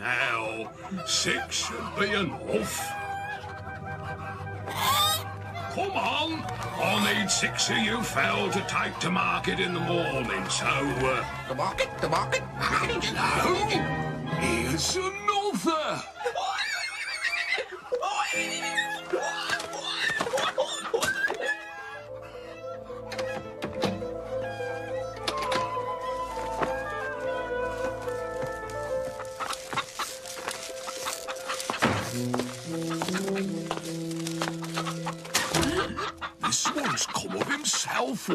Now, six should be enough. Come on. I'll need six of you fowl to take to market in the morning, so, uh... The market, the market. No! Here's another! This one's come of himself,